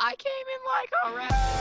I came in like a rat.